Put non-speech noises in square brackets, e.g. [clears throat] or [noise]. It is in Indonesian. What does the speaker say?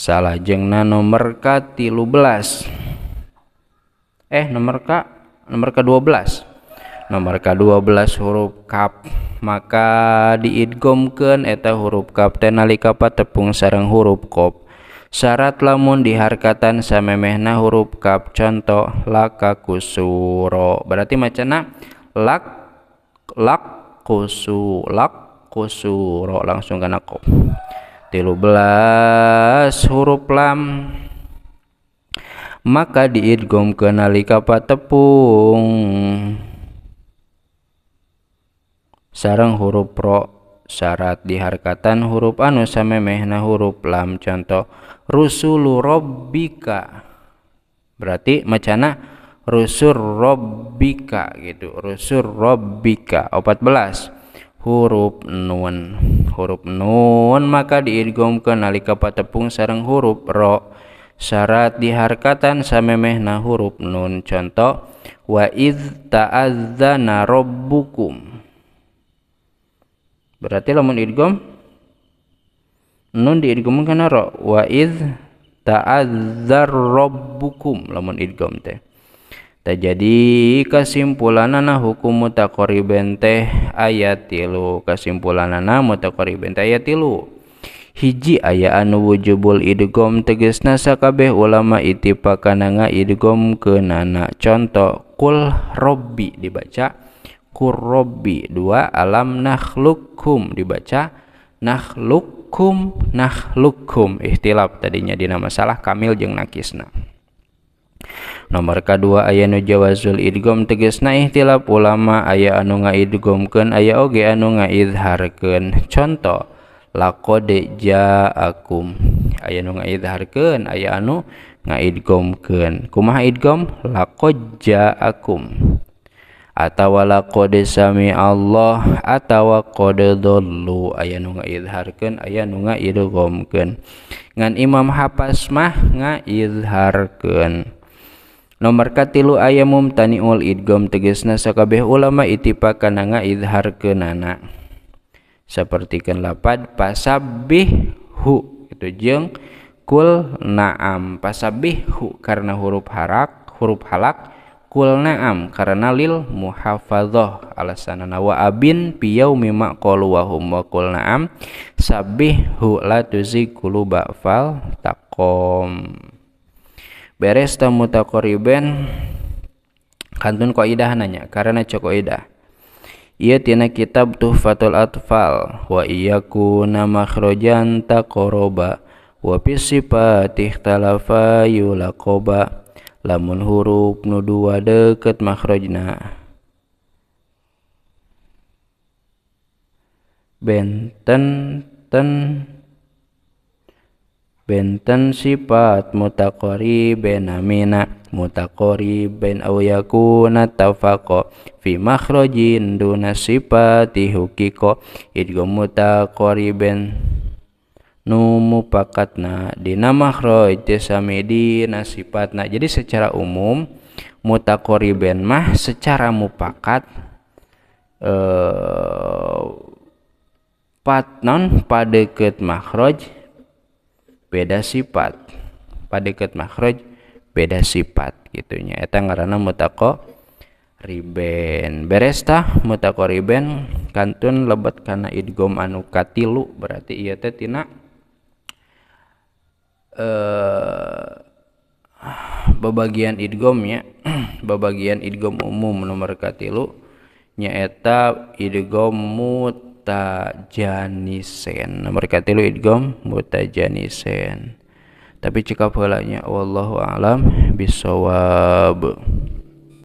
salajengna nomor ka 13 eh nomor ka nomor ke 12 nomor ke 12 huruf kap. Maka diidgomkeun eta huruf kap teh nalika patepung sareng huruf kop. Syarat lamun diharkatan samemehna huruf kap contoh laka kusuro berarti macana lak lak kusu lak kusuro langsung kana kop tilu belas huruf lam. Maka diidgom ke nalika patepung. Sarang huruf pro syarat diharkatan huruf anu samemehna huruf lam. Contoh rusulu robbika. Berarti macana rusur robbika gitu rusur robbika. 14 huruf nun huruf nun maka diidgomkeun nalika patepung sareng huruf ro. Syarat diharkatan samemehna huruf nun. Contoh wa id ta'adzana rabbukum. Berarti lamun idgom nun diidgom kana ro. Wa id ta'adzar rabbukum. Lamun idgom teh jadi kesimpulanana hukum mutaqariban teh ayat tilu. Kesimpulanana mutaqariban teh ayat tilu. Hiji aya anu wujubul idgom tegesna sakabeh ulama ittifaqana ngaidgom keunana contoh kul robbi dibaca kur robbi dua alam nakhlukum dibaca nakhluk nakhlukum nakhlukum. Ihtilaf tadinya dina masalah kamil jeung nakisna nomor kedua aya nujawazul idgom teges naihtilaf ulama aya anu ngaidgomken aya oge anu ngaidharken contoh lakode ja akum aya nu ngaidharken aya anu ngaidgomken kumaha idgom lakod ja akum atawala kode sami Allah atawa kode dolu aya nu ngaidharkeun aya nu ngaidgomkeun ngan imam hapas mah ngaidharkeun. Nomor katilu aya mumtaniul idgham tegasna sakabeh ulama ittifaq kana ngaidharkeunana sapertikeun lapad pasabbihu itu jeung kul naam. Pasabbihu karena huruf harak huruf halak kul na'am karena lil muhafadzah alasanana wa abin piyau mima qalu wa hum wa kul na'am. Hu la tuzikulu ba'fal taqom beres tamu taqoriben kantun qaidah nanya karena cokoidah ia tina kitab tuhfatul atfal wa iyakuna makhrajan taqoroba wa fisifati ikhtalafa yulaqoba lamun huruf nu dua deket makhrajna benten ten benten sifat mutakori ben amina. Mutakori ben yakuna tafaqo fi makhrajin duna sifati hukiko. Idgham mutakori ben nu mupakatna dina makhraj sami dina sifatna. Jadi secara umum mutakoriben mah secara mupakat eh pat non padeket makhraj beda sifat. Padeket makhraj beda sifat gitunya eta ngaranna mutako riben. Beres tah mutakoriben kantun lebat kana idgom anu katilu berarti ieu teh tina eh babagian idgomnya [clears throat] babagian idgom umum nomor katilu nyaeta idgom mutajanisen nomor katilu idgom mutajanisen tapi cekap heulanya wallahu alam bisawab